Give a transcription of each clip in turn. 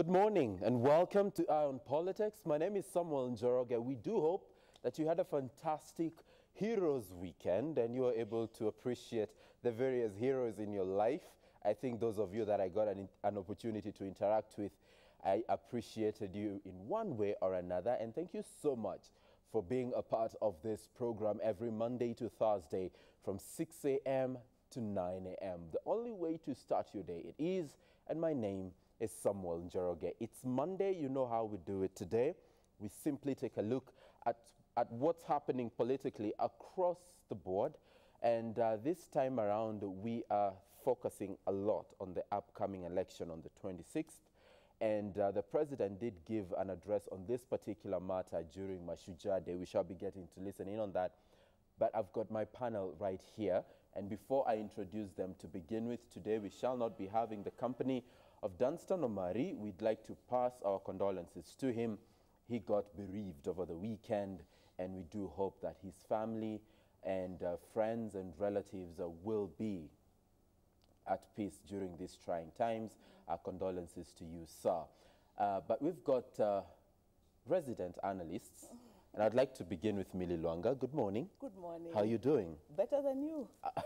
Good morning and welcome to Eye on Politics. My name is Samuel Njoroge. We do hope that you had a fantastic Heroes Weekend and you were able to appreciate the various heroes in your life. I think those of you that I got an, an opportunity to interact with, I appreciated you in one way or another. And thank you so much for being a part of this program every Monday to Thursday from 6 a.m. to 9 a.m. The only way to start your day it is, and my name is Samuel Njoroge. It's Monday, you know how we do it today. We simply take a look at, at what's happening politically across the board. And uh, this time around, we are focusing a lot on the upcoming election on the 26th. And uh, the president did give an address on this particular matter during Mashujaa Day. We shall be getting to listen in on that. But I've got my panel right here. And before I introduce them to begin with today, we shall not be having the company of Dunstan Omari. We'd like to pass our condolences to him. He got bereaved over the weekend, and we do hope that his family and uh, friends and relatives uh, will be at peace during these trying times. Our condolences to you, sir. Uh, but we've got uh, resident analysts, and I'd like to begin with Milly Lwanga. Good morning. Good morning. How are you doing? Better than you.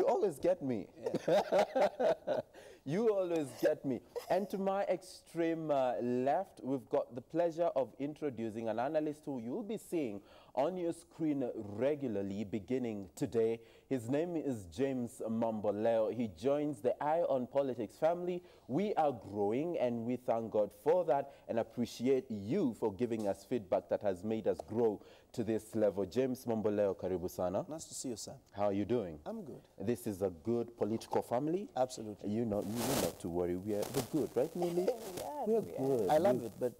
You always get me. you always get me. And to my extreme uh, left, we've got the pleasure of introducing an analyst who you'll be seeing on your screen regularly beginning today. His name is James Mamboleo. He joins the Eye on Politics family. We are growing and we thank God for that and appreciate you for giving us feedback that has made us grow to this level. James Mamboleo, karibu sana. Nice to see you, sir. How are you doing? I'm good. This is a good political family. Absolutely. You know, you don't have to worry. We are we're good, right? Yeah, we are good. I love We- it, but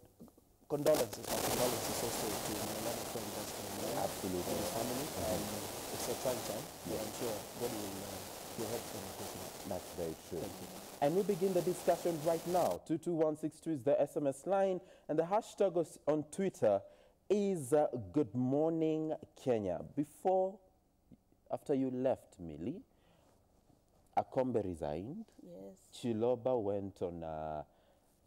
condolences. My condolences also to my loved friend Dunstan Omari Absolutely. and his family. And uh, it's a trying time. Yeah. I'm sure God will uh, help. That's very true. And we begin the discussion right now. 22162 is the SMS line, and the hashtag on Twitter is uh, Good Morning Kenya. Before, after you left, Milly, Akombe resigned. Yes. Chiloba went on a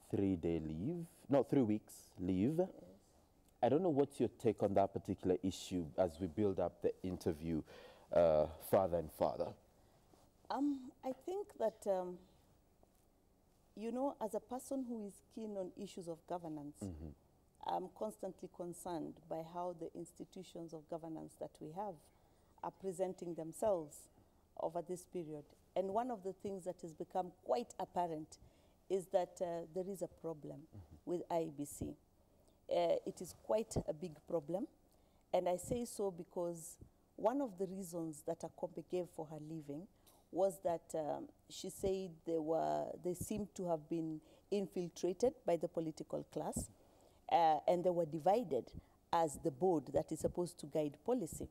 three-day leave, no, three weeks leave. I don't know what's your take on that particular issue as we build up the interview uh, father and father. Um, I think that, um, you know, as a person who is keen on issues of governance, I'm constantly concerned by how the institutions of governance that we have are presenting themselves over this period. And one of the things that has become quite apparent is that uh, there is a problem with IEBC. Uh, it is quite a big problem. And I say so because one of the reasons that Akombe gave for her leaving was that um, she said they, were, they seemed to have been infiltrated by the political class uh, and they were divided as the board that is supposed to guide policy.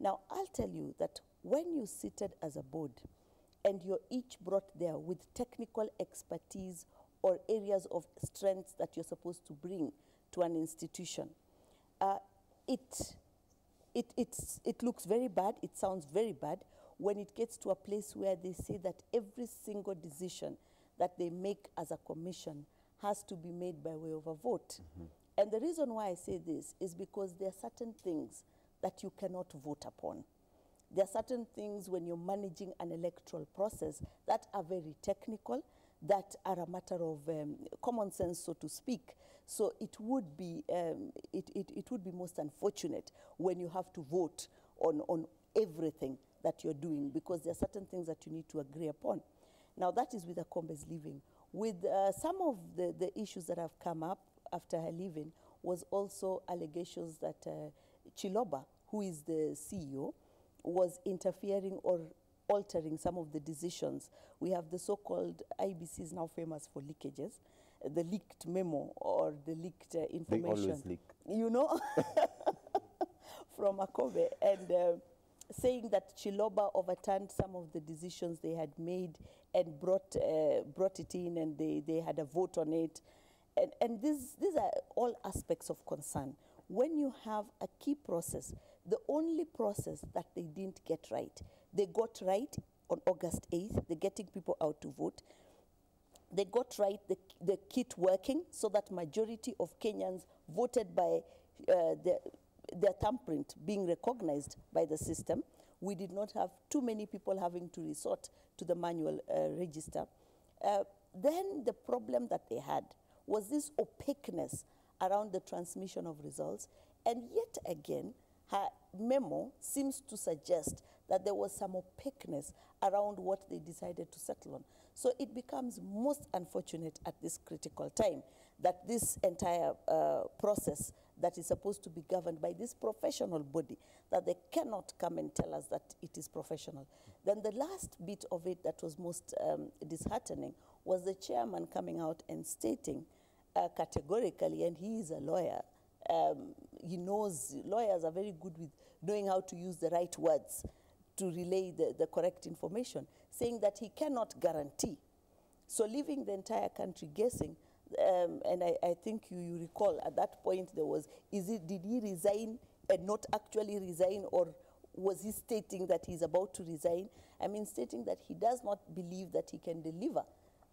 Now, I'll tell you that when you seated as a board and you're each brought there with technical expertise or areas of strengths that you're supposed to bring to an institution, uh, it, it, it looks very bad, it sounds very bad when it gets to a place where they say that every single decision that they make as a commission has to be made by way of a vote. And the reason why I say this is because there are certain things that you cannot vote upon. There are certain things when you're managing an electoral process that are very technical, that are a matter of um, common sense, so to speak. So it would be um, it, it, it would be most unfortunate when you have to vote on on everything that you're doing because there are certain things that you need to agree upon. Now that is with Akombe's leaving. With uh, some of the, the issues that have come up after her leaving was also allegations that uh, Chiloba, who is the CEO, was interfering or altering some of the decisions. We have the so-called IEBC is now famous for leakages, the leaked memo or the leaked uh, information. always leak. You know, from Akombe and. Uh, saying that Chiloba overturned some of the decisions they had made and brought uh, brought it in, and they, they had a vote on it, and and these these are all aspects of concern. When you have a key process, the only process that they didn't get right, they got right on August 8th. They're getting people out to vote. they got right the, the kit working so that majority of Kenyans voted by uh, their, their thumbprint being recognized by the system. We did not have too many people having to resort to the manual uh, register. Uh, then the problem that they had was this opaqueness around the transmission of results. And yet again, her memo seems to suggest that there was some opaqueness around what they decided to settle on. So it becomes most unfortunate at this critical time that this entire uh, process that is supposed to be governed by this professional body, that they cannot come and tell us that it is professional. Then the last bit of it that was most um, disheartening was the chairman coming out and stating uh, categorically, and he is a lawyer, um, he knows, lawyers are very good with knowing how to use the right words to relay the, the correct information, saying that he cannot guarantee. So leaving the entire country guessing, um, and I, I think you, you recall at that point there was, is it, did he resign and not actually resign or was he stating that he's about to resign? I mean, stating that he does not believe that he can deliver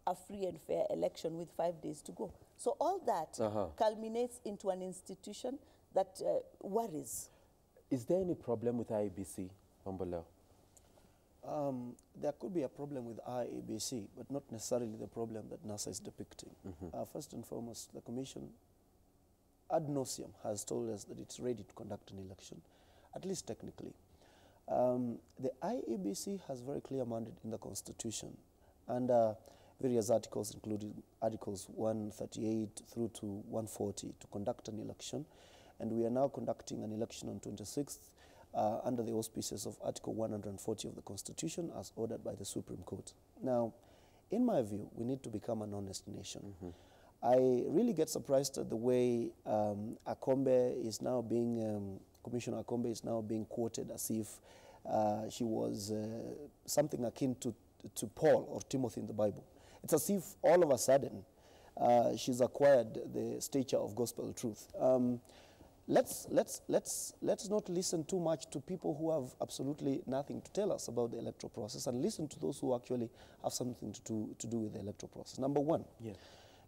a free and fair election with five days to go. So all that Uh-huh. culminates into an institution that uh, worries. Is there any problem with IEBC, Mamboleo? Um, there could be a problem with IEBC, but not necessarily the problem that NASA is depicting. Uh, first and foremost, the Commission ad nauseum has told us that it's ready to conduct an election, at least technically. Um, the IEBC has very clear mandate in the Constitution under uh, various articles, including Articles 138 through to 140, to conduct an election. And we are now conducting an election on 26th uh, under the auspices of Article 140 of the Constitution as ordered by the Supreme Court. Now, in my view, we need to become an honest nation. I really get surprised at the way um, Akombe is now being, um, Commissioner Akombe is now being quoted as if uh, she was uh, something akin to, to Paul or Timothy in the Bible. It's as if all of a sudden uh, she's acquired the stature of gospel truth. Um, let's, let's, let's, let's not listen too much to people who have absolutely nothing to tell us about the electoral process and listen to those who actually have something to do, to do with the electoral process. Number one, Yes.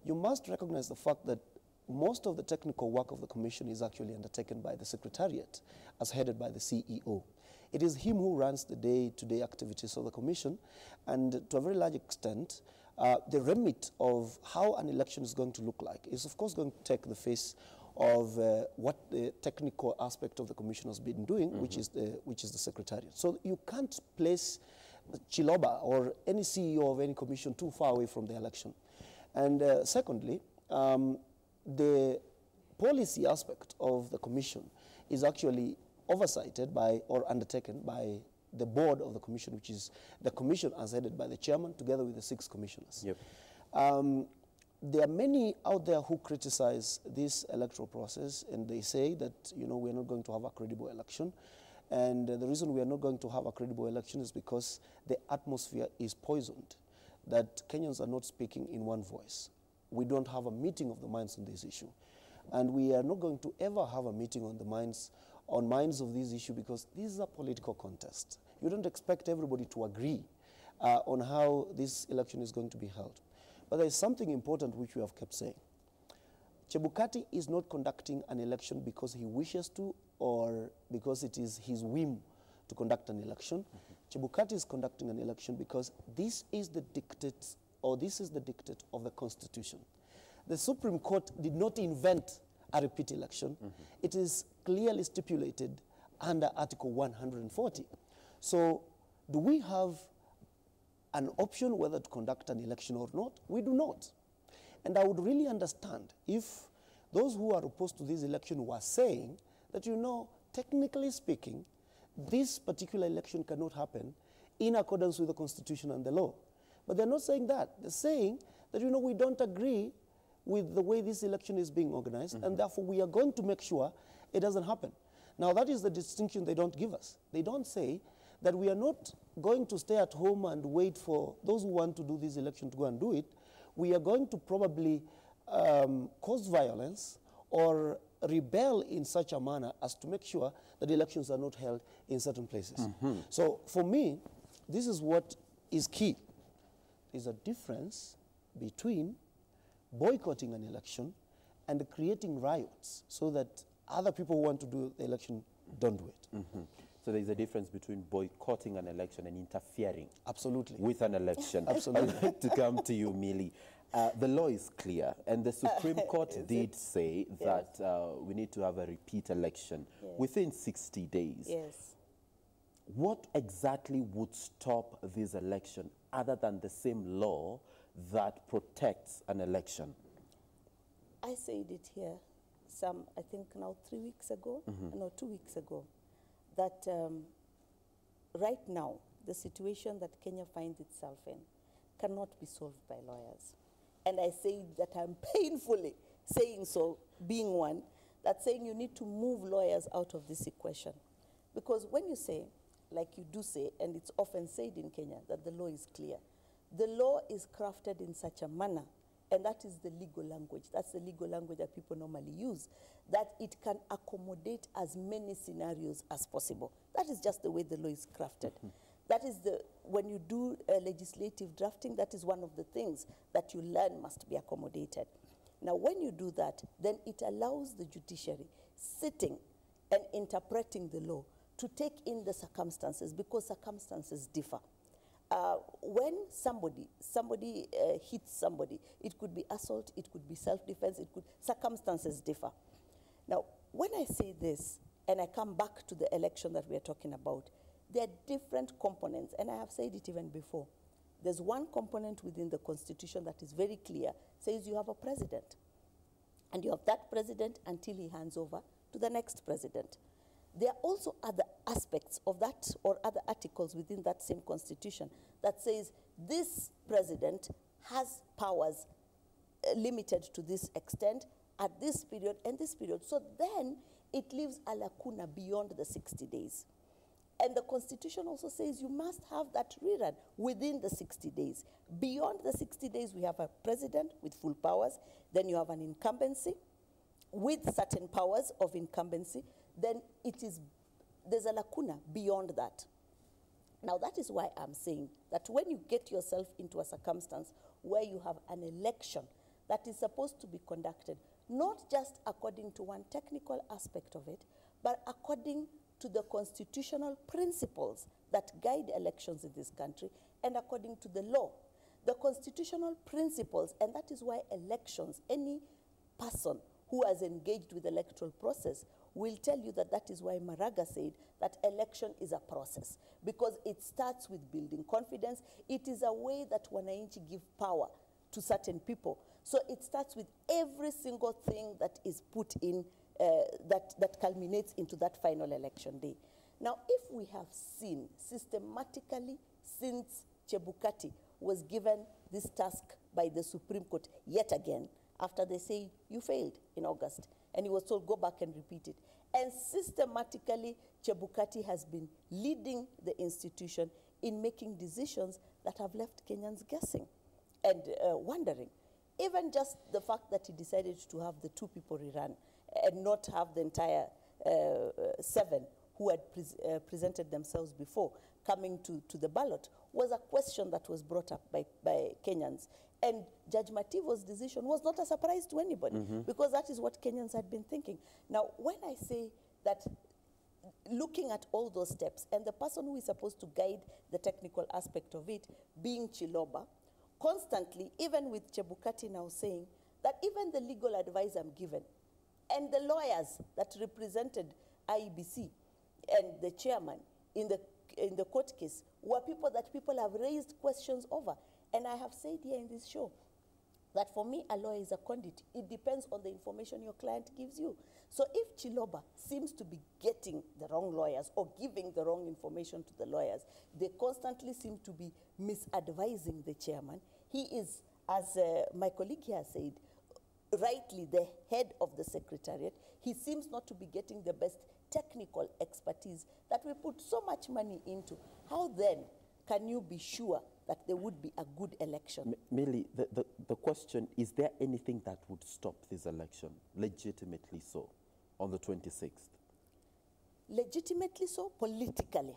you must recognize the fact that most of the technical work of the commission is actually undertaken by the secretariat as headed by the CEO. It is him who runs the day-to-day activities of the commission and to a very large extent uh, the remit of how an election is going to look like is of course going to take the face of uh, what the technical aspect of the commission has been doing, which, is the, which is the secretariat. So you can't place Chiloba or any CEO of any commission too far away from the election. And uh, secondly, um, the policy aspect of the commission is actually oversighted by or undertaken by the board of the commission, which is the commission as headed by the chairman together with the six commissioners. Yep. Um, there are many out there who criticize this electoral process and they say that you know we're not going to have a credible election. And uh, the reason we are not going to have a credible election is because the atmosphere is poisoned that Kenyans are not speaking in one voice. We don't have a meeting of the minds on this issue. And we are not going to ever have a meeting on the minds on minds of this issue because this is a political contest. You don't expect everybody to agree uh, on how this election is going to be held but there is something important which we have kept saying. Chebukati is not conducting an election because he wishes to or because it is his whim to conduct an election. Mm-hmm. Chebukati is conducting an election because this is the dictate or this is the dictate of the Constitution. The Supreme Court did not invent a repeat election. Mm-hmm. It is clearly stipulated under Article 140. So, do we have an option whether to conduct an election or not. We do not. And I would really understand if those who are opposed to this election were saying that, you know, technically speaking, this particular election cannot happen in accordance with the Constitution and the law. But they're not saying that. They're saying that, you know, we don't agree with the way this election is being organized, and mm-hmm. therefore we are going to make sure it doesn't happen. Now, that is the distinction they don't give us. They don't say that we are not going to stay at home and wait for those who want to do this election to go and do it. We are going to probably um, cause violence or rebel in such a manner as to make sure that elections are not held in certain places. So, for me, this is what is key. There's a difference between boycotting an election and creating riots so that other people who want to do the election don't do it. So there's a difference between boycotting an election and interfering Absolutely. with an election. Absolutely. I'd like to come to you, Milly. Uh, the law is clear, and the Supreme Court did it? say that uh, we need to have a repeat election Yes. within 60 days. Yes. What exactly would stop this election other than the same law that protects an election? I said it here some, I think now three weeks ago, no, two weeks ago, that um, right now, the situation that Kenya finds itself in cannot be solved by lawyers. And I say that I'm painfully saying so, being one, that saying you need to move lawyers out of this equation. Because when you say, like you do say, and it's often said in Kenya, that the law is clear, the law is crafted in such a manner, and that is the legal language. That's the legal language that people normally use, that it can accommodate as many scenarios as possible. That is just the way the law is crafted. That is the, when you do uh, legislative drafting, that is one of the things that you learn must be accommodated. Now, when you do that, then it allows the judiciary sitting and interpreting the law to take in the circumstances because circumstances differ. Uh, when somebody somebody uh, hits somebody, it could be assault, it could be self-defense, it could circumstances differ. Now, when I say this, and I come back to the election that we are talking about, there are different components, and I have said it even before. There's one component within the constitution that is very clear, says you have a president, and you have that president until he hands over to the next president. There are also other aspects of that or other articles within that same constitution that says this president has powers uh, limited to this extent at this period and this period. So then it leaves a lacuna beyond the 60 days. And the Constitution also says you must have that rerun within the 60 days. Beyond the 60 days, we have a president with full powers, then you have an incumbency with certain powers of incumbency, then it is there's a lacuna beyond that. Now, that is why I'm saying that when you get yourself into a circumstance where you have an election that is supposed to be conducted, not just according to one technical aspect of it, but according to the constitutional principles that guide elections in this country and according to the law. The constitutional principles, and that is why elections, any person who has engaged with the electoral process will tell you that that is why Maraga said that election is a process because it starts with building confidence. It is a way that wananchi give power to certain people. So it starts with every single thing that is put in uh, that, that culminates into that final election day. Now, if we have seen systematically since Chebukati was given this task by the Supreme Court yet again, after they say you failed in August, and he was told go back and repeat it. And systematically, Chebukati has been leading the institution in making decisions that have left Kenyans guessing and uh, wondering. Even just the fact that he decided to have the two people rerun and not have the entire uh, uh, seven who had pres uh, presented themselves before coming to, to the ballot was a question that was brought up by, by Kenyans. And Judge Mativo's decision was not a surprise to anybody mm-hmm. because that is what Kenyans had been thinking. Now, when I say that looking at all those steps and the person who is supposed to guide the technical aspect of it being Chiloba, constantly, even with Chebukati now saying that even the legal advice I'm given and the lawyers that represented IEBC and the chairman in the, in the court case were people that people have raised questions over. And I have said here in this show that for me, a lawyer is a conduit. It depends on the information your client gives you. So if Chiloba seems to be getting the wrong lawyers or giving the wrong information to the lawyers, they constantly seem to be misadvising the chairman. He is, as uh, my colleague here said, rightly the head of the secretariat. He seems not to be getting the best technical expertise that we put so much money into. How then can you be sure that there would be a good election? M- Milly, the, the, the question is there anything that would stop this election, legitimately so, on the 26th? legitimately so politically.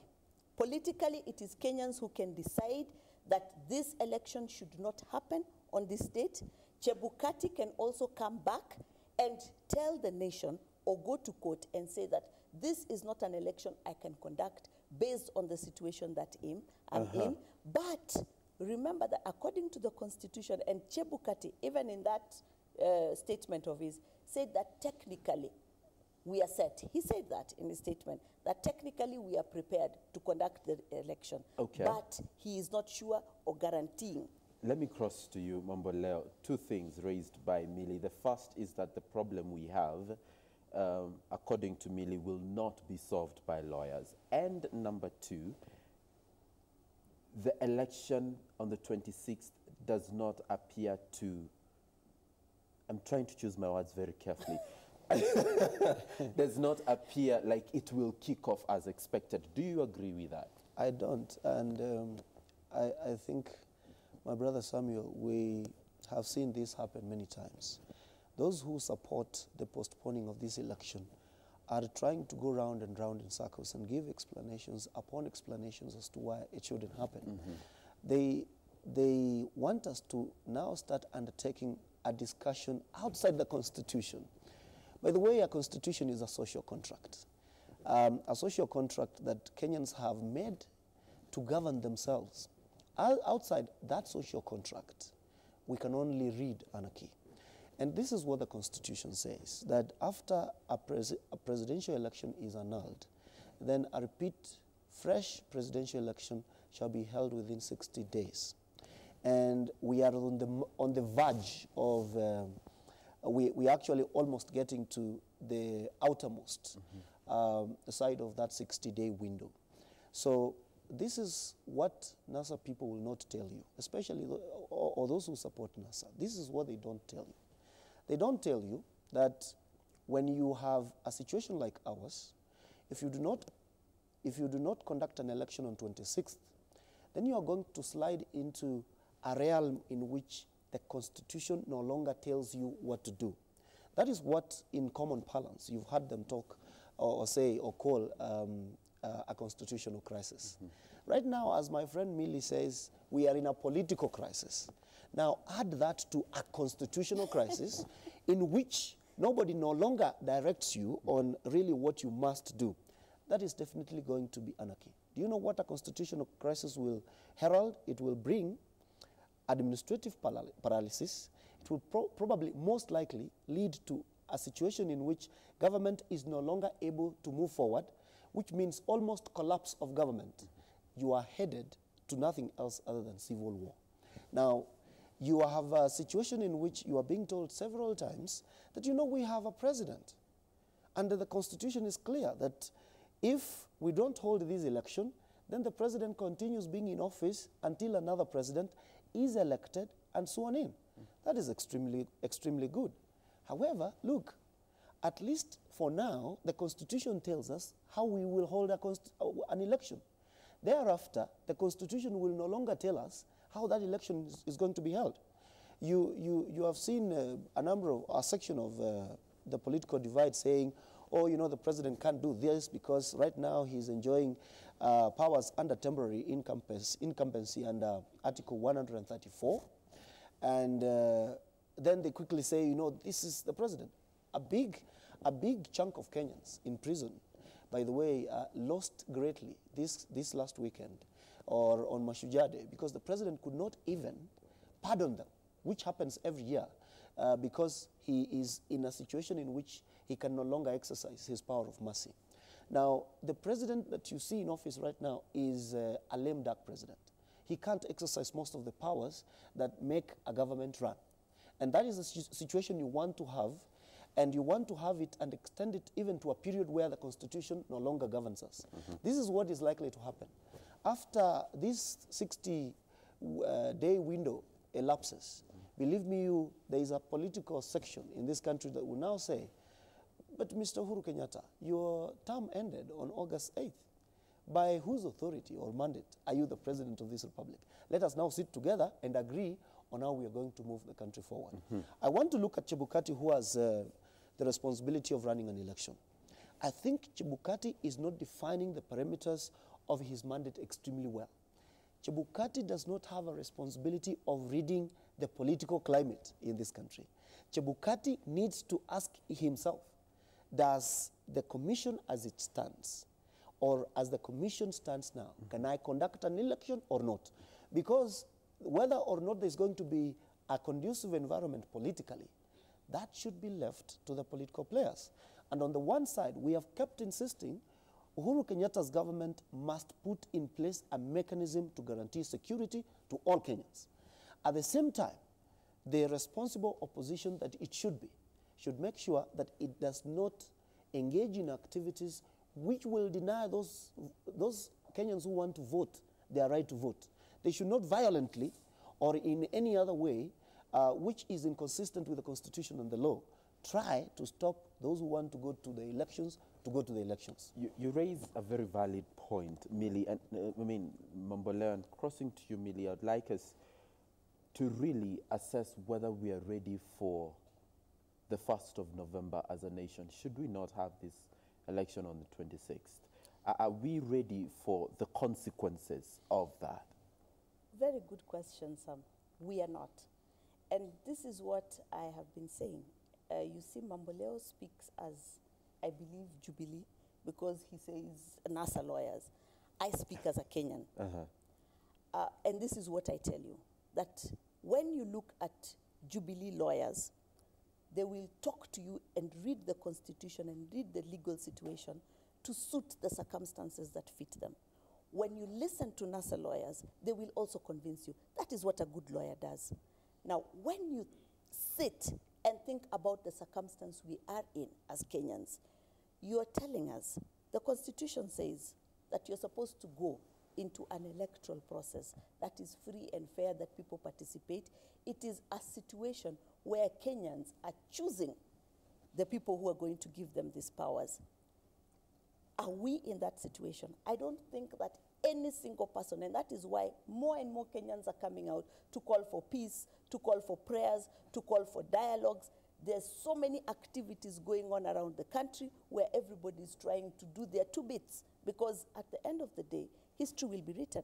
Politically, it is Kenyans who can decide that this election should not happen on this date. Chebukati can also come back and tell the nation or go to court and say that this is not an election I can conduct based on the situation that I'm, I'm in. But remember that according to the constitution, and Chebukati, even in that uh, statement of his, said that technically we are set. He said that in his statement, that technically we are prepared to conduct the election. Okay. But he is not sure or guaranteeing. Let me cross to you, Mamboleo. Two things raised by Milly. The first is that the problem we have, um, according to Milly, will not be solved by lawyers. And number two, the election on the 26th does not appear to. I'm trying to choose my words very carefully. does not appear like it will kick off as expected. Do you agree with that? I don't. And um, I, I think, my brother Samuel, we have seen this happen many times. Those who support the postponing of this election are trying to go round and round in circles and give explanations upon explanations as to why it shouldn't happen. They, they want us to now start undertaking a discussion outside the Constitution. By the way, a Constitution is a social contract. Um, a social contract that Kenyans have made to govern themselves. Outside that social contract, we can only read anarchy. And this is what the Constitution says that after a, pres- a presidential election is annulled, then a repeat, fresh presidential election shall be held within 60 days. And we are on the, on the verge of, um, we, we actually almost getting to the outermost um, side of that 60 day window. So this is what NASA people will not tell you, especially tho- or, or those who support NASA. This is what they don't tell you. They don't tell you that when you have a situation like ours, if you do not, if you do not conduct an election on 26th, then you are going to slide into a realm in which the Constitution no longer tells you what to do. That is what, in common parlance, you've heard them talk or, or say or call um, uh, a constitutional crisis. Right now, as my friend Milly says, we are in a political crisis. Now, add that to a constitutional crisis in which nobody no longer directs you on really what you must do. That is definitely going to be anarchy. Do you know what a constitutional crisis will herald? It will bring administrative paralysis, it will pro- probably most likely lead to a situation in which government is no longer able to move forward, which means almost collapse of government. You are headed to nothing else other than civil war. Now, you have a situation in which you are being told several times that you know we have a president. And the constitution is clear that if we don't hold this election, then the president continues being in office until another president is elected and sworn in. That is extremely, extremely good. However, look, at least for now, the constitution tells us how we will hold uh, an election. Thereafter, the constitution will no longer tell us how that election is, is going to be held. You, you, you have seen uh, a number of, a section of uh, the political divide saying, oh, you know, the president can't do this because right now he's enjoying uh, powers under temporary incumbency, under Article 134. And uh, then they quickly say, you know, this is the president. A big, a big chunk of Kenyans in prison, by the way, uh, lost greatly this, this last weekend or on Mashujaa Day because the president could not even pardon them, which happens every year uh, because he is in a situation in which he can no longer exercise his power of mercy. Now, the president that you see in office right now is uh, a lame duck president. He can't exercise most of the powers that make a government run. And that is a situation you want to have, and you want to have it and extend it even to a period where the Constitution no longer governs us. This is what is likely to happen. After this 60 uh, day window elapses, believe me, you, there is a political section in this country that will now say, but Mr. Uhuru Kenyatta, your term ended on August 8th. By whose authority or mandate are you the president of this republic? Let us now sit together and agree on how we are going to move the country forward. I want to look at Chebukati, who has uh, the responsibility of running an election. I think Chebukati is not defining the parameters of his mandate extremely well. Chebukati does not have a responsibility of reading the political climate in this country. Chebukati needs to ask himself, does the commission as it stands, or as the commission stands now, mm-hmm. can I conduct an election or not? Because whether or not there's going to be a conducive environment politically, that should be left to the political players. And on the one side, we have kept insisting Uhuru Kenyatta's government must put in place a mechanism to guarantee security to all Kenyans. At the same time, the responsible opposition that it should be should make sure that it does not engage in activities which will deny those, those Kenyans who want to vote their right to vote. They should not violently or in any other way uh, which is inconsistent with the constitution and the law try to stop those who want to go to the elections to go to the elections. You, you raise a very valid point, Milly, and uh, I mean, Mamboleo, and crossing to you, Milly, I'd like us to really assess whether we are ready for the 1st of November as a nation. Should we not have this election on the 26th? Are, are we ready for the consequences of that? Very good question, Sam. We are not. And this is what I have been saying. Uh, you see, Mamboleo speaks as, I believe, Jubilee, because he says NASA lawyers. I speak as a Kenyan. Uh-huh. Uh, and this is what I tell you that when you look at Jubilee lawyers, they will talk to you and read the constitution and read the legal situation to suit the circumstances that fit them. When you listen to NASA lawyers, they will also convince you. That is what a good lawyer does. Now, when you sit and think about the circumstance we are in as Kenyans, you are telling us the Constitution says that you're supposed to go into an electoral process that is free and fair, that people participate. It is a situation where Kenyans are choosing the people who are going to give them these powers. Are we in that situation? I don't think that any single person, and that is why more and more Kenyans are coming out to call for peace, to call for prayers, to call for dialogues. There's so many activities going on around the country where everybody is trying to do their two bits because at the end of the day, history will be written.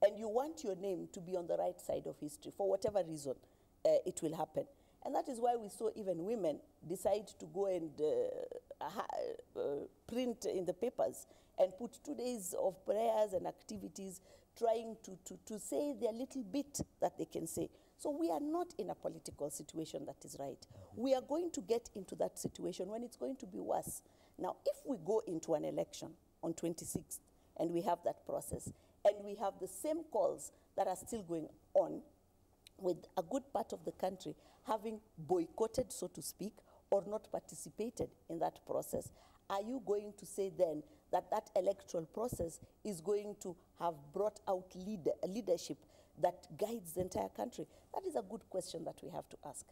And you want your name to be on the right side of history for whatever reason uh, it will happen. And that is why we saw even women decide to go and uh, uh, print in the papers and put two days of prayers and activities trying to, to, to say their little bit that they can say. So we are not in a political situation that is right. We are going to get into that situation when it's going to be worse. Now, if we go into an election on 26th and we have that process and we have the same calls that are still going on, with a good part of the country having boycotted, so to speak, or not participated in that process, are you going to say then that that electoral process is going to have brought out leader, leadership that guides the entire country? That is a good question that we have to ask.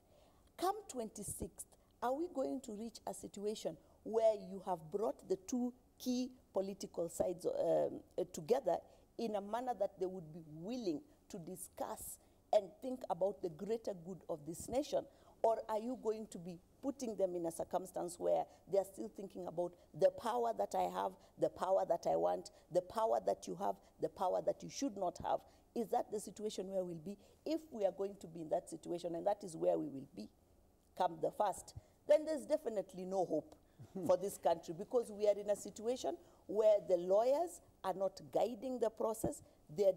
Come 26th, are we going to reach a situation where you have brought the two key political sides um, uh, together in a manner that they would be willing to discuss and think about the greater good of this nation? Or are you going to be putting them in a circumstance where they are still thinking about the power that I have, the power that I want, the power that you have, the power that you should not have? Is that the situation where we'll be? If we are going to be in that situation, and that is where we will be, come the first, then there's definitely no hope for this country because we are in a situation where the lawyers are not guiding the process, they're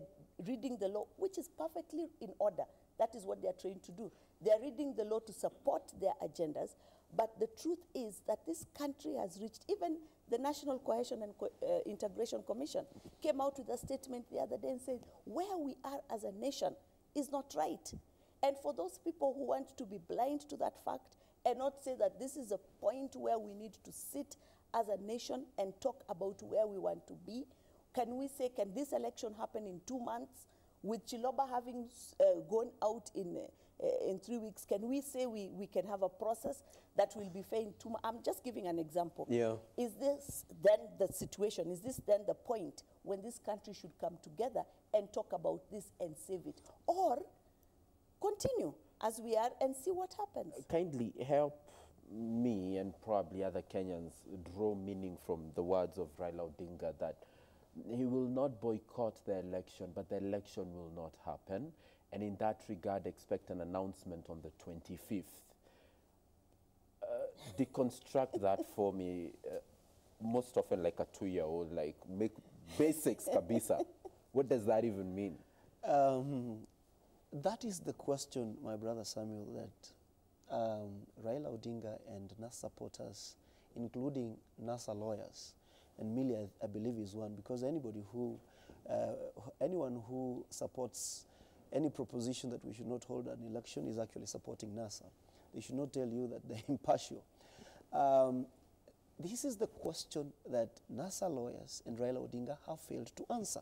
reading the law, which is perfectly in order. That is what they are trained to do. They are reading the law to support their agendas. But the truth is that this country has reached, even the National Cohesion and Co- uh, Integration Commission came out with a statement the other day and said, where we are as a nation is not right. And for those people who want to be blind to that fact and not say that this is a point where we need to sit as a nation and talk about where we want to be, can we say, can this election happen in two months? With Chiloba having uh, gone out in, uh, in three weeks, can we say we, we can have a process that will be fair in two months? I'm just giving an example. Yeah. Is this then the situation? Is this then the point when this country should come together and talk about this and save it? Or continue as we are and see what happens? Kindly help me and probably other Kenyans draw meaning from the words of Raila Odinga that he will not boycott the election, but the election will not happen. And in that regard, expect an announcement on the 25th. Uh, deconstruct that for me, uh, most often like a two year old, like make basics kabisa. what does that even mean? Um, that is the question, my brother Samuel, that um, Raila Odinga and NASA supporters, including NASA lawyers, and Milly, I, I believe, is one, because anybody who, uh, anyone who supports any proposition that we should not hold an election is actually supporting NASA. They should not tell you that they're impartial. Um, this is the question that NASA lawyers and Raila Odinga have failed to answer.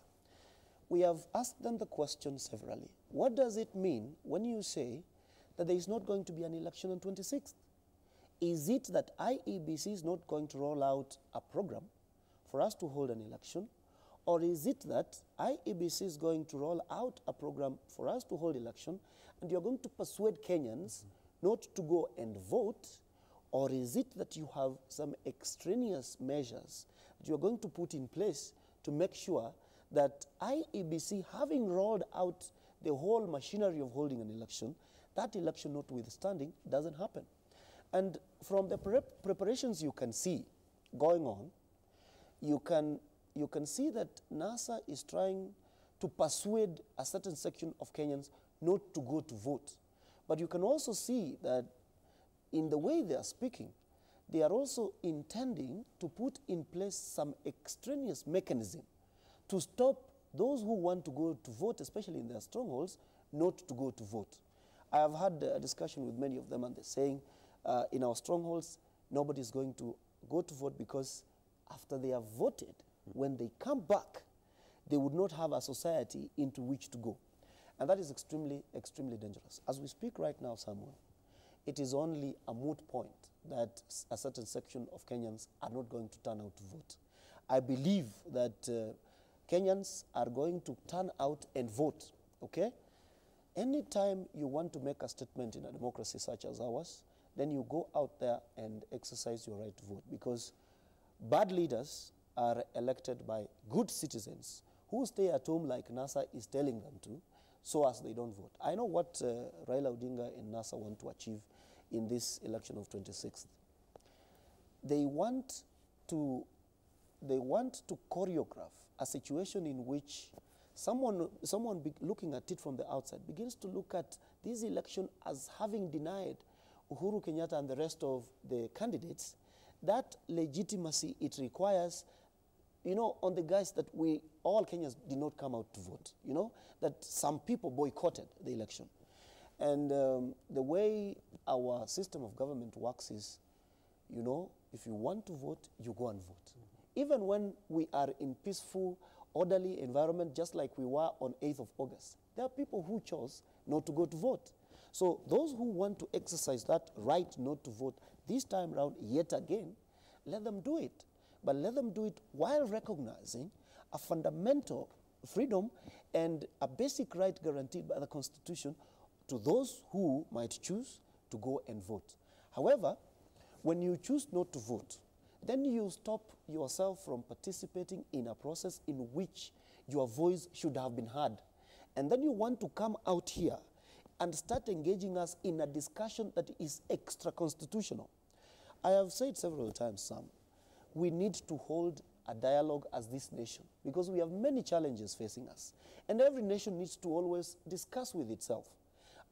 We have asked them the question severally. What does it mean when you say that there is not going to be an election on 26th? Is it that IEBC is not going to roll out a program for us to hold an election? Or is it that IEBC is going to roll out a program for us to hold election and you're going to persuade Kenyans not to go and vote? Or is it that you have some extraneous measures that you're going to put in place to make sure that IEBC, having rolled out the whole machinery of holding an election, that election notwithstanding doesn't happen? And from the prep preparations you can see going on, you can, you can see that NASA is trying to persuade a certain section of Kenyans not to go to vote. But you can also see that in the way they are speaking, they are also intending to put in place some extraneous mechanism to stop those who want to go to vote, especially in their strongholds, not to go to vote. I have had a discussion with many of them, and they're saying uh, in our strongholds, nobody is going to go to vote because after they have voted, when they come back, they would not have a society into which to go. And that is extremely, extremely dangerous. As we speak right now, Samuel, it is only a moot point that a certain section of Kenyans are not going to turn out to vote. I believe that uh, Kenyans are going to turn out and vote, okay? Anytime you want to make a statement in a democracy such as ours, then you go out there and exercise your right to vote because bad leaders are elected by good citizens who stay at home like NASA is telling them to, so as they don't vote. I know what uh, Raila Odinga and NASA want to achieve in this election of 26th. They want to, they want to choreograph a situation in which someone, someone looking at it from the outside begins to look at this election as having denied Uhuru Kenyatta and the rest of the candidates that legitimacy it requires you know, on the guys that we, all Kenyans did not come out to vote, you know, that some people boycotted the election. And um, the way our system of government works is, you know, if you want to vote, you go and vote. Even when we are in peaceful, orderly environment, just like we were on 8th of August, there are people who chose not to go to vote. So those who want to exercise that right not to vote this time around yet again, let them do it. But let them do it while recognizing a fundamental freedom and a basic right guaranteed by the Constitution to those who might choose to go and vote. However, when you choose not to vote, then you stop yourself from participating in a process in which your voice should have been heard. And then you want to come out here and start engaging us in a discussion that is extra constitutional. I have said several times, Sam, we need to hold a dialogue as this nation because we have many challenges facing us. And every nation needs to always discuss with itself.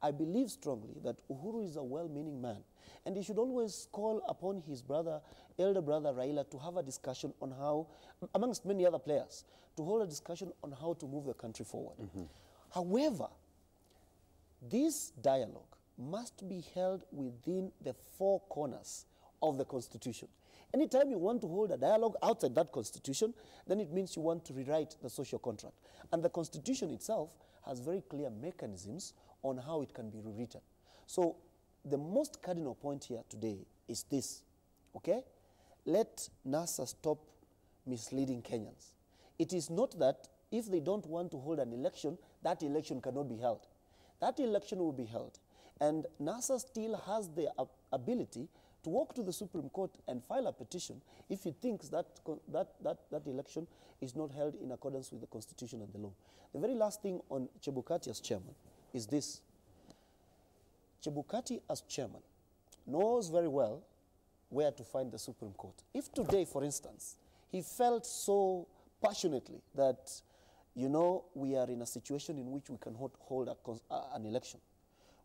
I believe strongly that Uhuru is a well meaning man and he should always call upon his brother, elder brother Raila, to have a discussion on how, amongst many other players, to hold a discussion on how to move the country forward. Mm-hmm. However, this dialogue must be held within the four corners of the Constitution. Anytime you want to hold a dialogue outside that Constitution, then it means you want to rewrite the social contract. And the Constitution itself has very clear mechanisms on how it can be rewritten. So the most cardinal point here today is this, okay? Let NASA stop misleading Kenyans. It is not that if they don't want to hold an election, that election cannot be held. That election will be held. And NASA still has the ability to walk to the Supreme Court and file a petition if he thinks that, that, that, that election is not held in accordance with the Constitution and the law. The very last thing on Chebukati as chairman is this. Chebukati as chairman knows very well where to find the Supreme Court. If today, for instance, he felt so passionately that, you know, we are in a situation in which we can hold, a, an election,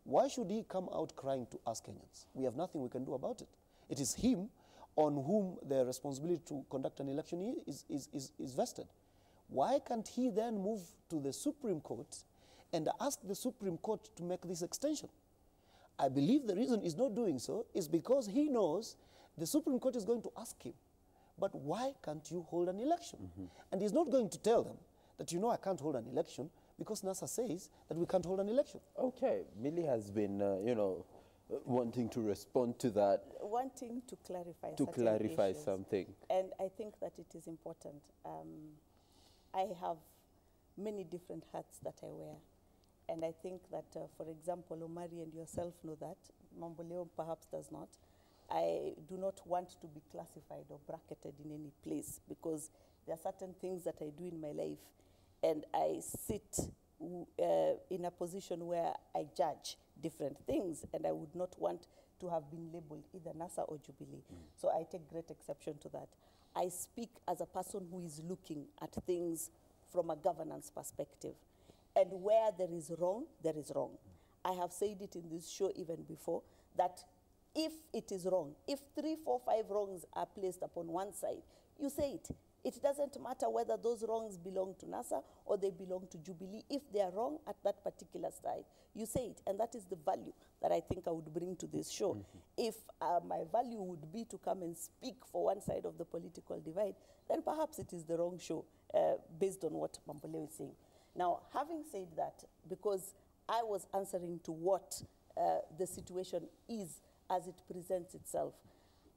why should he come out crying to us Kenyans? We have nothing we can do about it. It is him on whom the responsibility to conduct an election is, is, is, is vested. Why can't he then move to the Supreme Court and ask the Supreme Court to make this extension? I believe the reason he's not doing so is because he knows the Supreme Court is going to ask him, but why can't you hold an election? Mm-hmm. And he's not going to tell them that, you know, I can't hold an election because NASA says that we can't hold an election. Okay, Milly has been, uh, you know, uh, wanting to respond to that, Wanting to clarify to clarify issues. something. And I think that it is important. Um, I have many different hats that I wear. And I think that, uh, for example, Omari and yourself know that. Mamboleo perhaps does not. I do not want to be classified or bracketed in any place because there are certain things that I do in my life and I sit w- uh, in a position where I judge different things and I would not want to have been labeled either NASA or Jubilee. So I take great exception to that. I speak as a person who is looking at things from a governance perspective. And where there is wrong, there is wrong. I have said it in this show even before that if it is wrong, if three, four, five wrongs are placed upon one side, you say it. It doesn't matter whether those wrongs belong to NASA or they belong to Jubilee. If they are wrong at that particular side, you say it. And that is the value that I think I would bring to this show. If uh, my value would be to come and speak for one side of the political divide, then perhaps it is the wrong show uh, based on what Mamboleo is saying. Now, having said that, because I was answering to what uh, the situation is as it presents itself,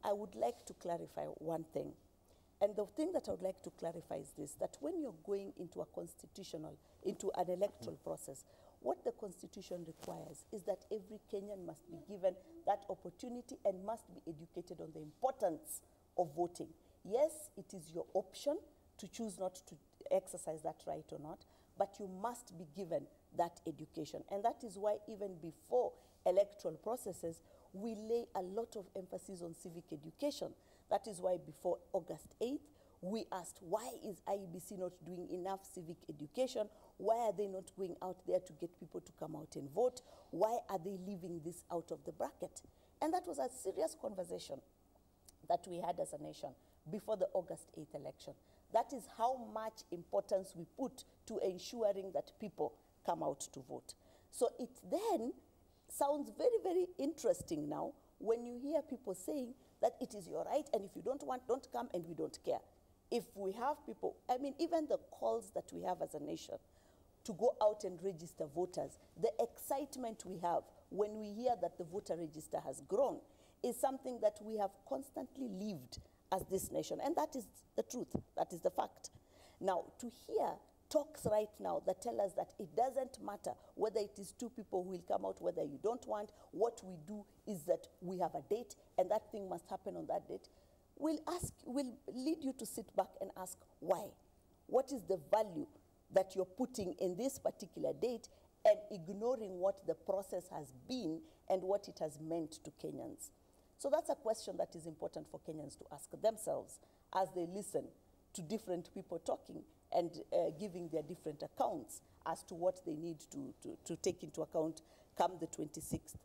I would like to clarify one thing. And the thing that I would like to clarify is this that when you're going into a constitutional, into an electoral process, what the Constitution requires is that every Kenyan must be given that opportunity and must be educated on the importance of voting. Yes, it is your option to choose not to exercise that right or not, but you must be given that education. And that is why, even before electoral processes, we lay a lot of emphasis on civic education. That is why, before August 8th, we asked why is IEBC not doing enough civic education? Why are they not going out there to get people to come out and vote? Why are they leaving this out of the bracket? And that was a serious conversation that we had as a nation before the August 8th election. That is how much importance we put to ensuring that people come out to vote. So it then sounds very, very interesting now when you hear people saying that it is your right and if you don't want, don't come and we don't care. If we have people, I mean, even the calls that we have as a nation to go out and register voters, the excitement we have when we hear that the voter register has grown is something that we have constantly lived as this nation. And that is the truth, that is the fact. Now, to hear talks right now that tell us that it doesn't matter whether it is two people who will come out, whether you don't want, what we do is that we have a date and that thing must happen on that date, will ask, will lead you to sit back and ask why. What is the value that you're putting in this particular date and ignoring what the process has been and what it has meant to Kenyans? So that's a question that is important for Kenyans to ask themselves as they listen to different people talking and uh, giving their different accounts as to what they need to, to, to take into account come the 26th.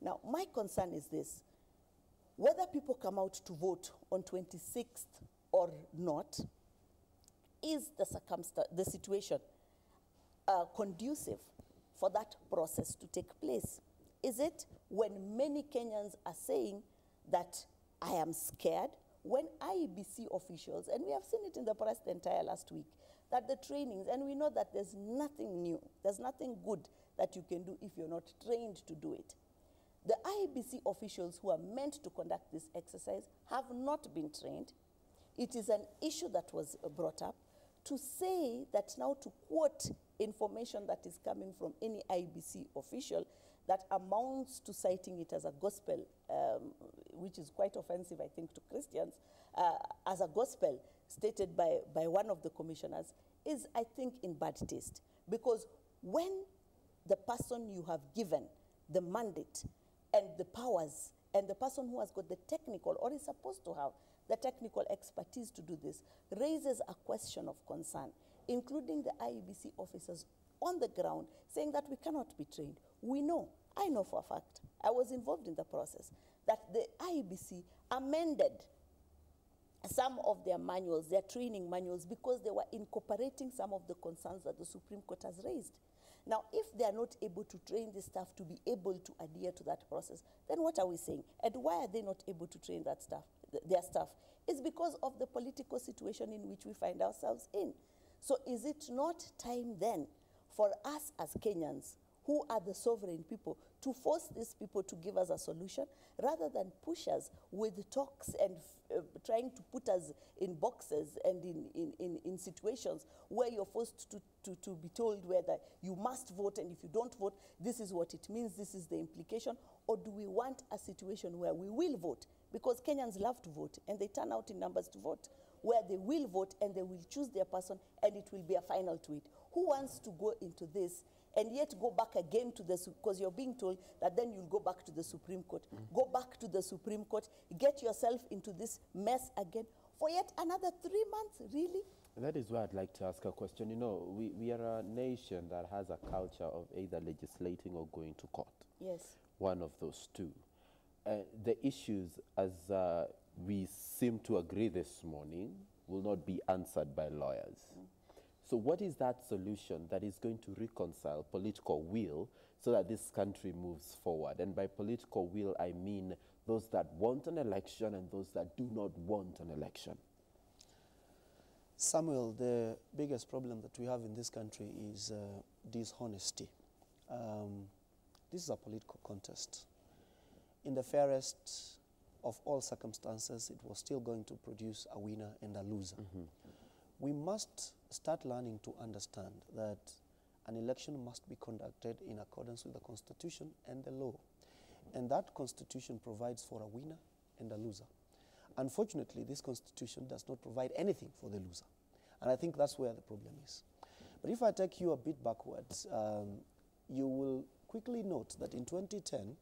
Now, my concern is this whether people come out to vote on 26th or not, is the circumstance, the situation uh, conducive for that process to take place? Is it when many Kenyans are saying that I am scared, when IEBC officials, and we have seen it in the press the entire last week, that the trainings, and we know that there's nothing new, there's nothing good that you can do if you're not trained to do it. The IEBC officials who are meant to conduct this exercise have not been trained. It is an issue that was brought up to say that now to quote information that is coming from any IEBC official that amounts to citing it as a gospel, um, which is quite offensive, I think, to Christians, uh, as a gospel stated by, by one of the commissioners, is, I think, in bad taste. Because when the person you have given the mandate and the powers and the person who has got the technical or is supposed to have the technical expertise to do this raises a question of concern, including the IEBC officers on the ground saying that we cannot be trained. We know, I know for a fact, I was involved in the process, that the IEBC amended some of their manuals, their training manuals, because they were incorporating some of the concerns that the Supreme Court has raised. Now, if they are not able to train the staff to be able to adhere to that process, then what are we saying? And why are they not able to train that staff, th their staff? It's because of the political situation in which we find ourselves in. So is it not time then for us as Kenyans, who are the sovereign people, to force these people to give us a solution rather than push us with talks and uh, trying to put us in boxes and in, in, in, in situations where you're forced to, to, to be told whether you must vote and if you don't vote, this is what it means, this is the implication, or do we want a situation where we will vote? Because Kenyans love to vote and they turn out in numbers to vote, where they will vote and they will choose their person and it will be a final tweet. Who wants to go into this and yet go back again to the, because you're being told that then you'll go back to the Supreme Court. Mm. Go back to the Supreme Court, get yourself into this mess again for yet another three months, really? That is why I'd like to ask a question. You know, we, we are a nation that has a culture of either legislating or going to court. Yes. One of those two. Uh, the issues, as uh, we seem to agree this morning, will not be answered by lawyers. Mm. So what is that solution that is going to reconcile political will so that this country moves forward? And by political will, I mean those that want an election and those that do not want an election. Samuel, the biggest problem that we have in this country is uh, dishonesty. Um, this is a political contest. In the fairest of all circumstances, it was still going to produce a winner and a loser. Mm -hmm. We must start learning to understand that an election must be conducted in accordance with the Constitution and the law. And that Constitution provides for a winner and a loser. Unfortunately, this Constitution does not provide anything for the loser. And I think that's where the problem is. But if I take you a bit backwards, um, you will quickly note that in 2010,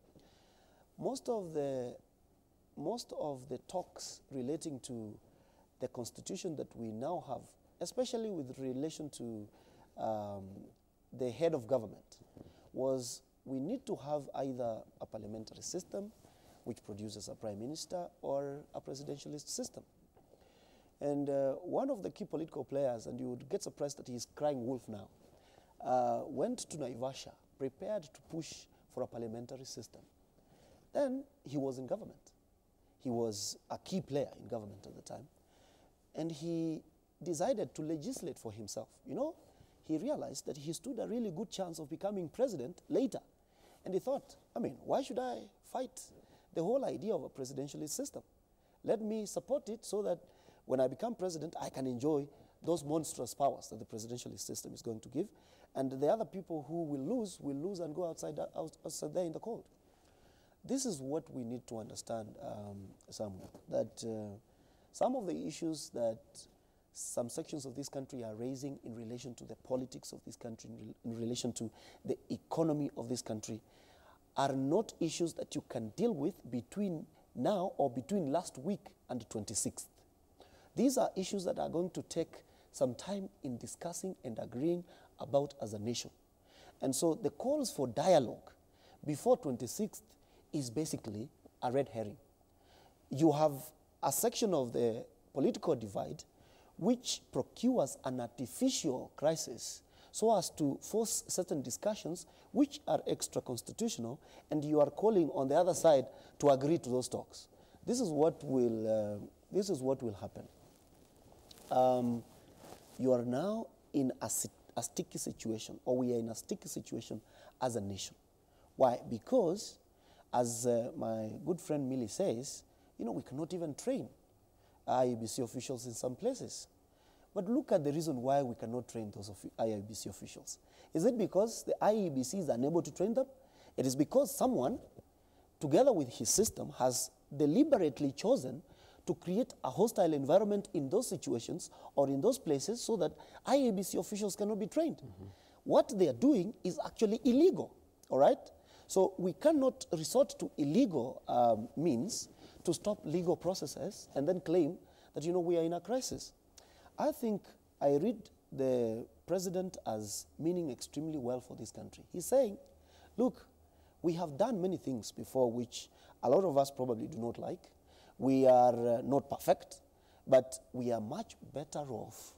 most of the most of the talks relating to the constitution that we now have especially with relation to um, the head of government, was we need to have either a parliamentary system, which produces a prime minister, or a presidentialist system. And uh, one of the key political players, and you would get surprised that he's crying wolf now, uh, went to Naivasha, prepared to push for a parliamentary system. Then he was in government. He was a key player in government at the time. And he decided to legislate for himself. You know, he realized that he stood a really good chance of becoming president later. And he thought, I mean, why should I fight the whole idea of a presidentialist system? Let me support it so that when I become president, I can enjoy those monstrous powers that the presidentialist system is going to give. And the other people who will lose will lose and go outside, outside there in the cold. This is what we need to understand, um, Samuel, that uh, some of the issues that some sections of this country are raising in relation to the politics of this country, in, re in, relation to the economy of this country, are not issues that you can deal with between now or between last week and the 26th. These are issues that are going to take some time in discussing and agreeing about as a nation. And so the calls for dialogue before 26th is basically a red herring. You have a section of the political divide which procures an artificial crisis so as to force certain discussions which are extra constitutional, and you are calling on the other side to agree to those talks. This is what will, uh, this is what will happen. Um, you are now in a, a sticky situation, or we are in a sticky situation as a nation. Why? Because, as uh, my good friend Milly says, you know, we cannot even train IEBC officials in some places. But look at the reason why we cannot train those IEBC officials. Is it because the IEBC is unable to train them? It is because someone, together with his system, has deliberately chosen to create a hostile environment in those situations or in those places so that IEBC officials cannot be trained. What they are doing is actually illegal, all right? So we cannot resort to illegal um, means to stop legal processes and then claim that, you know, we are in a crisis. I think I read the president as meaning extremely well for this country. He's saying, look, we have done many things before which a lot of us probably do not like. We are uh, not perfect, but we are much better off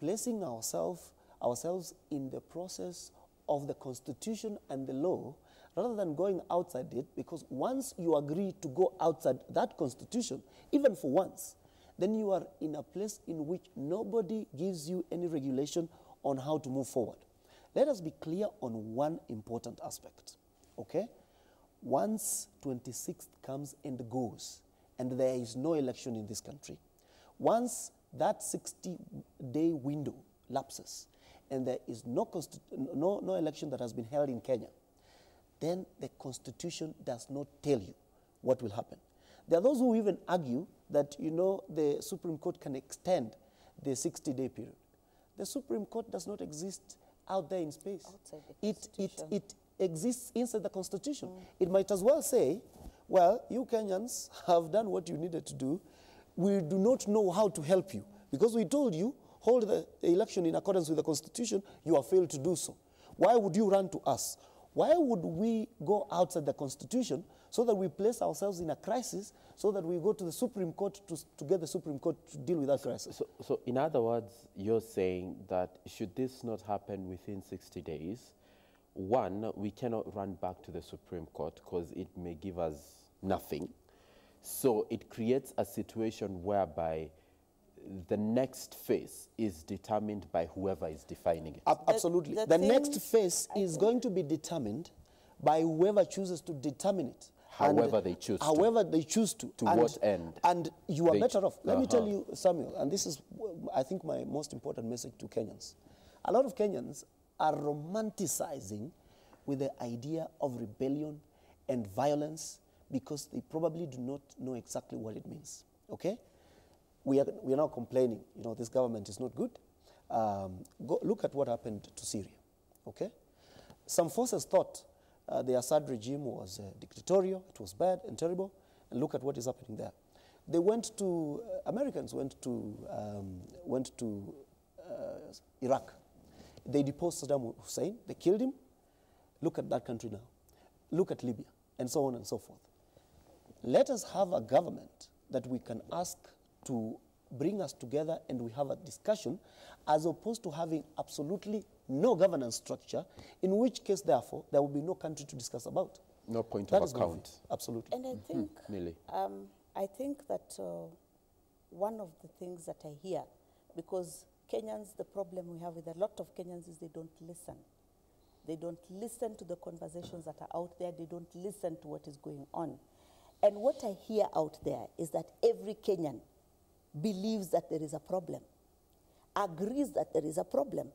placing ourselves ourselves in the process of the constitution and the law rather than going outside it because once you agree to go outside that constitution even for once then you are in a place in which nobody gives you any regulation on how to move forward. Let us be clear on one important aspect okay? Once 26th comes and goes and there is no election in this country once that 60 day window lapses and there is no, no, no election that has been held in Kenya, then the constitution does not tell you what will happen. There are those who even argue that, you know, the Supreme Court can extend the 60 day period. The Supreme Court does not exist out there in space. The it, it, it exists inside the Constitution. Mm. It might as well say, well, you Kenyans have done what you needed to do. We do not know how to help you because we told you, hold the election in accordance with the Constitution, you have failed to do so. Why would you run to us? Why would we go outside the Constitution so that we place ourselves in a crisis so that we go to the Supreme Court to, to get the Supreme Court to deal with that crisis? So, so in other words, you're saying that should this not happen within 60 days, one, we cannot run back to the Supreme Court because it may give us nothing. So it creates a situation whereby the next phase is determined by whoever is defining it. Ab- Absolutely. the The, thing next phase I is think- going to be determined by whoever chooses to determine it. And However they choose to. However they choose to. To and, what end And you are they better off. Let me tell Uh-huh. you, Samuel, and this is, I think, my most important message to Kenyans. A lot of Kenyans are romanticizing with the idea of rebellion and violence because they probably do not know exactly what it means. Okay? We are, we are now complaining, you know, this government is not good. Um, go, look at what happened to Syria, okay? Some forces thought uh, the Assad regime was uh, dictatorial, it was bad and terrible, and look at what is happening there. They went to, uh, Americans went to, um, went to uh, Iraq. They deposed Saddam Hussein, they killed him. Look at that country now. Look at Libya, and so on and so forth let us have a government that we can ask to bring us together and we have a discussion as opposed to having absolutely no governance structure in which case therefore there will be no country to discuss about No point That of is account. absolutely And I think, Milly. um, I think that uh, one of the things that I hear, because Kenyans, the problem we have with a lot of Kenyans is they don't listen. They don't listen to the conversations that are out there. They don't listen to what is going on. And what I hear out there is that every Kenyan believes that there is a problem, agrees that there is a problem,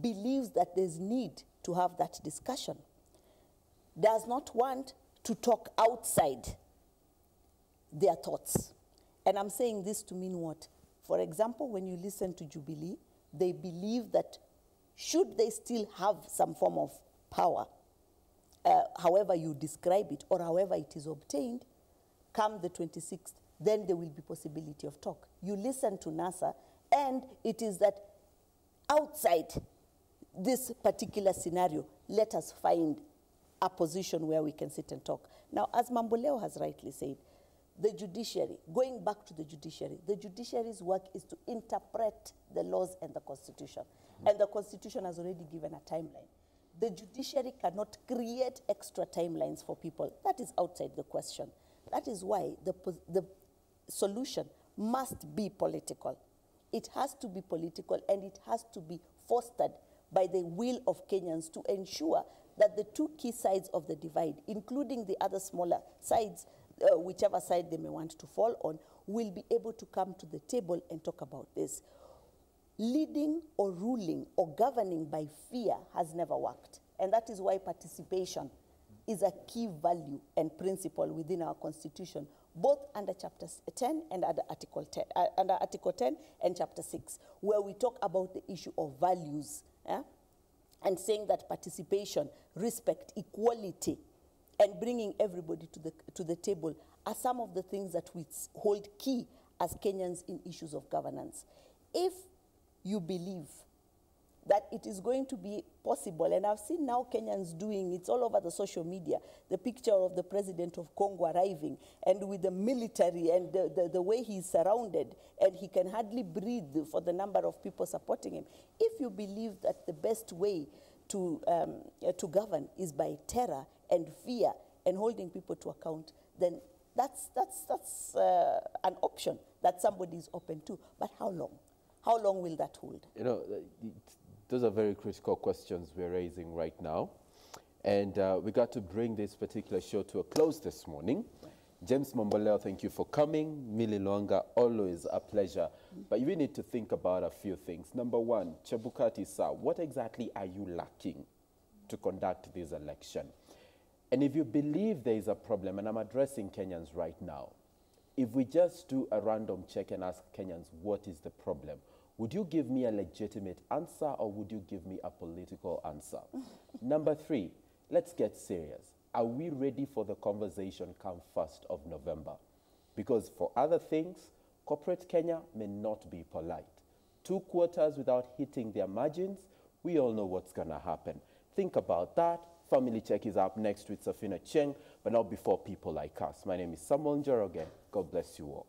believes that there's need to have that discussion, does not want to talk outside their thoughts. And I'm saying this to mean what? For example, when you listen to Jubilee, they believe that should they still have some form of power, uh, however you describe it or however it is obtained, come the 26th, then there will be possibility of talk. You listen to NASA, and it is that outside this particular scenario, let us find a position where we can sit and talk. Now, as Mamboleo has rightly said, the judiciary, going back to the judiciary, the judiciary's work is to interpret the laws and the constitution. Mm-hmm. And the constitution has already given a timeline. The judiciary cannot create extra timelines for people. That is outside the question. That is why the, the solution must be political. It has to be political and it has to be fostered by the will of Kenyans to ensure that the two key sides of the divide, including the other smaller sides, uh, whichever side they may want to fall on, will be able to come to the table and talk about this. leading or ruling or governing by fear has never worked. And that is why participation is a key value and principle within our constitution, both under chapter 10 and under article 10, uh, under article 10 and chapter 6, where we talk about the issue of values, yeah? and saying that participation, respect, equality, and bringing everybody to the, to the table are some of the things that we hold key as Kenyans in issues of governance. If you believe that it is going to be possible, and I've seen now Kenyans doing it's all over the social media, the picture of the president of Congo arriving, and with the military and the, the, the way he's surrounded, and he can hardly breathe for the number of people supporting him. If you believe that the best way to, um, uh, to govern is by terror and fear and holding people to account, then that's, that's, that's uh, an option that somebody is open to. But how long? How long will that hold? You know, those are very critical questions we're raising right now. And uh, we got to bring this particular show to a close this morning. James Mamboleo, thank you for coming. Milly Lwanga, always a pleasure. But you need to think about a few things. Number one, Chebukati sir, what exactly are you lacking to conduct this election? And if you believe there is a problem, and I'm addressing Kenyans right now, if we just do a random check and ask Kenyans, what is the problem? Would you give me a legitimate answer or would you give me a political answer? Number three, let's get serious. Are we ready for the conversation come 1st of November? Because for other things, corporate Kenya may not be polite. Two quarters without hitting their margins, we all know what's going to happen. Think about that. Family Check is up next with Safina Cheng, but not before people like us. My name is Samuel Njoroge. God bless you all.